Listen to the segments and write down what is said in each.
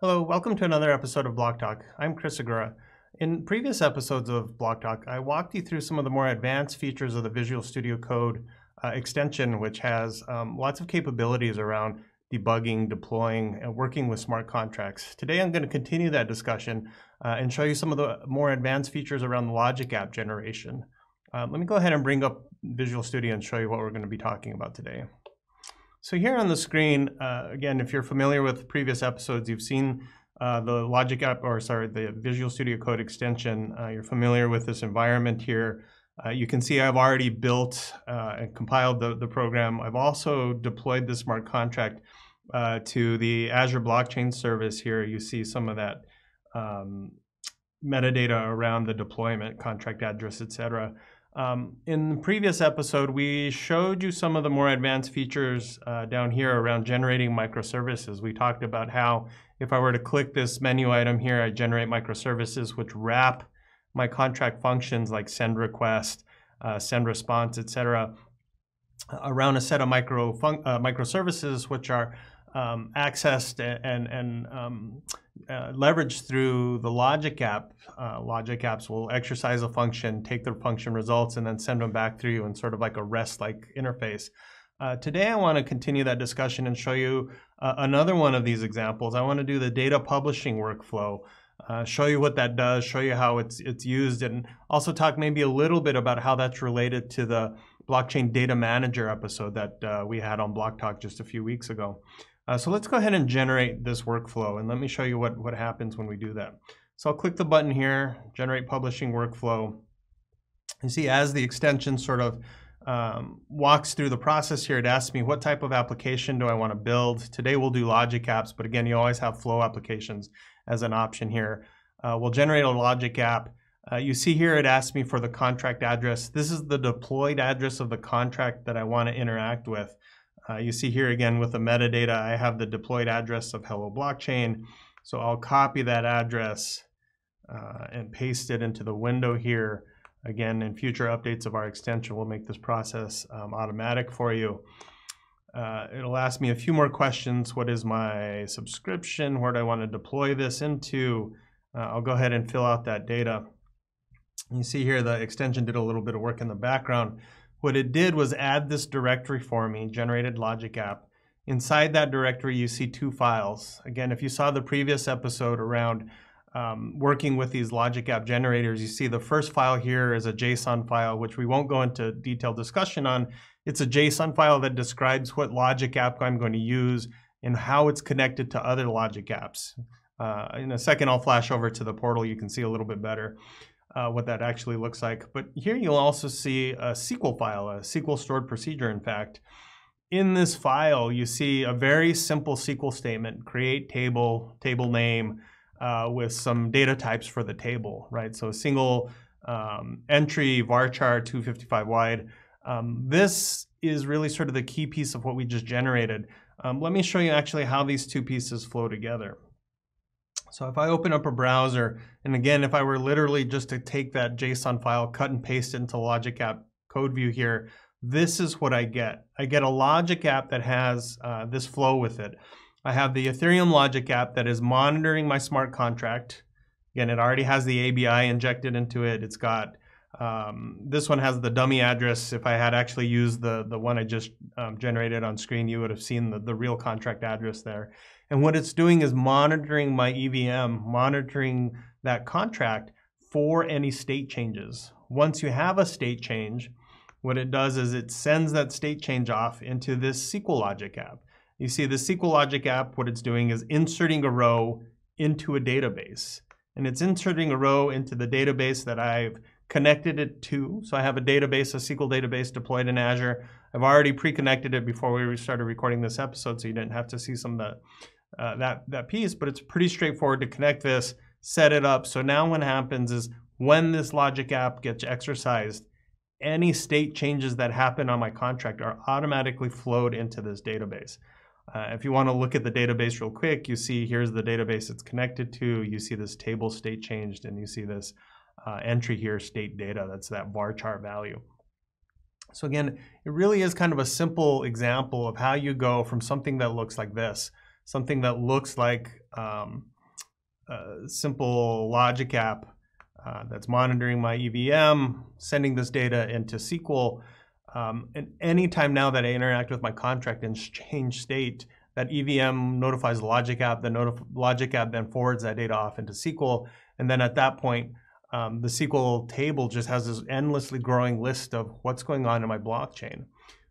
Hello, welcome to another episode of Block Talk. I'm Chris Segura. In previous episodes of Block Talk, I walked you through some of the more advanced features of the Visual Studio Code uh, extension, which has um, lots of capabilities around debugging, deploying, and working with smart contracts. Today, I'm going to continue that discussion uh, and show you some of the more advanced features around the logic app generation. Uh, let me go ahead and bring up Visual Studio and show you what we're going to be talking about today. So here on the screen, uh, again, if you're familiar with previous episodes, you've seen uh, the Logic app, or sorry, the Visual Studio Code extension. Uh, you're familiar with this environment here. Uh, you can see I've already built uh, and compiled the, the program. I've also deployed the smart contract uh, to the Azure Blockchain Service here. You see some of that um, metadata around the deployment, contract address, et cetera. Um, in the previous episode, we showed you some of the more advanced features uh, down here around generating microservices. We talked about how if I were to click this menu item here, I generate microservices which wrap my contract functions like send request, uh, send response, etc., around a set of micro uh, microservices which are um, accessed and, and um, uh, leveraged through the Logic app. Uh, Logic apps will exercise a function, take the function results, and then send them back through you in sort of like a REST-like interface. Uh, today, I want to continue that discussion and show you uh, another one of these examples. I want to do the data publishing workflow, uh, show you what that does, show you how it's it's used, and also talk maybe a little bit about how that's related to the blockchain data manager episode that uh, we had on Block Talk just a few weeks ago. Uh, so let's go ahead and generate this workflow and let me show you what, what happens when we do that. So I'll click the button here, generate publishing workflow. You see as the extension sort of um, walks through the process here, it asks me what type of application do I want to build. Today we'll do logic apps, but again, you always have flow applications as an option here. Uh, we'll generate a logic app. Uh, you see here it asks me for the contract address. This is the deployed address of the contract that I want to interact with. Uh, you see here again with the metadata, I have the deployed address of Hello Blockchain. So I'll copy that address uh, and paste it into the window here. Again, in future updates of our extension, we'll make this process um, automatic for you. Uh, it'll ask me a few more questions. What is my subscription? Where do I want to deploy this into? Uh, I'll go ahead and fill out that data. You see here the extension did a little bit of work in the background. What it did was add this directory for me, generated logic app. Inside that directory, you see two files. Again, if you saw the previous episode around um, working with these logic app generators, you see the first file here is a JSON file, which we won't go into detailed discussion on. It's a JSON file that describes what logic app I'm going to use and how it's connected to other logic apps. Uh, in a second, I'll flash over to the portal. You can see a little bit better uh, what that actually looks like. But here you'll also see a SQL file, a SQL stored procedure, in fact. In this file, you see a very simple SQL statement, create table, table name, uh, with some data types for the table, right? So a single um, entry, varchar 255 wide. Um, this is really sort of the key piece of what we just generated. Um, let me show you actually how these two pieces flow together. So if I open up a browser, and again, if I were literally just to take that JSON file, cut and paste it into Logic App code view here, this is what I get. I get a Logic App that has uh, this flow with it. I have the Ethereum Logic App that is monitoring my smart contract. Again, it already has the ABI injected into it. It's got um, this one has the dummy address. If I had actually used the, the one I just um, generated on screen, you would have seen the, the real contract address there. And what it's doing is monitoring my EVM, monitoring that contract for any state changes. Once you have a state change, what it does is it sends that state change off into this SQL Logic app. You see the SQL Logic app, what it's doing is inserting a row into a database. And it's inserting a row into the database that I've connected it to. So I have a database, a SQL database deployed in Azure. I've already pre-connected it before we started recording this episode, so you didn't have to see some of the uh, that, that piece, but it's pretty straightforward to connect this, set it up. So now what happens is when this logic app gets exercised, any state changes that happen on my contract are automatically flowed into this database. Uh, if you want to look at the database real quick, you see here's the database it's connected to. You see this table state changed, and you see this entry here, state data. That's that varchar value. So again, it really is kind of a simple example of how you go from something that looks like this something that looks like um, a simple logic app uh, that's monitoring my EVM, sending this data into SQL. Um, and anytime now that I interact with my contract and change state, that EVM notifies the logic app, the notif- logic app then forwards that data off into SQL. And then at that point, um, the SQL table just has this endlessly growing list of what's going on in my blockchain.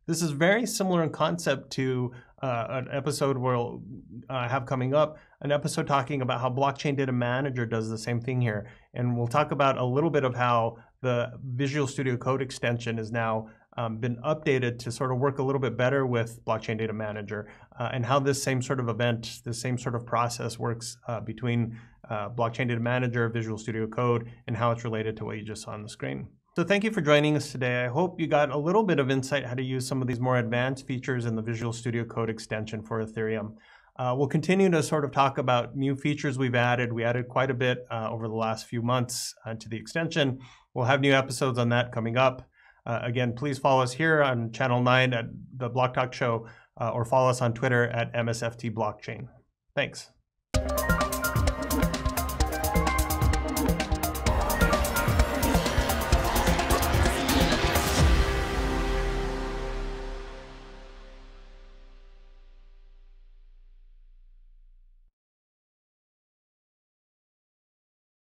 This is very similar in concept to uh, an episode we'll uh, have coming up, an episode talking about how Blockchain Data Manager does the same thing here. And we'll talk about a little bit of how the Visual Studio Code extension is now um, been updated to sort of work a little bit better with Blockchain Data Manager uh, and how this same sort of event, this same sort of process works uh, between uh, Blockchain Data Manager, Visual Studio Code, and how it's related to what you just saw on the screen. So thank you for joining us today. I hope you got a little bit of insight how to use some of these more advanced features in the Visual Studio Code extension for Ethereum. Uh, we'll continue to sort of talk about new features we've added. We added quite a bit uh, over the last few months uh, to the extension. We'll have new episodes on that coming up. Uh, again, please follow us here on Channel 9 at the Block Talk Show uh, or follow us on Twitter at MSFT Blockchain. Thanks.